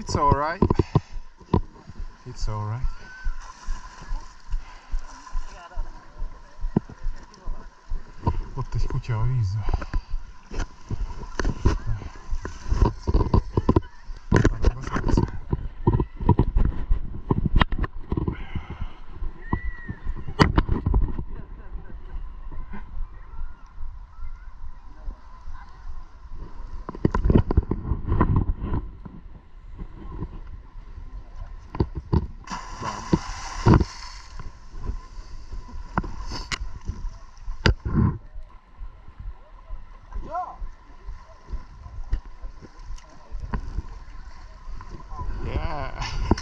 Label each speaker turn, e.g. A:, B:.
A: It's alright. It's alright. Ott egy kutya a.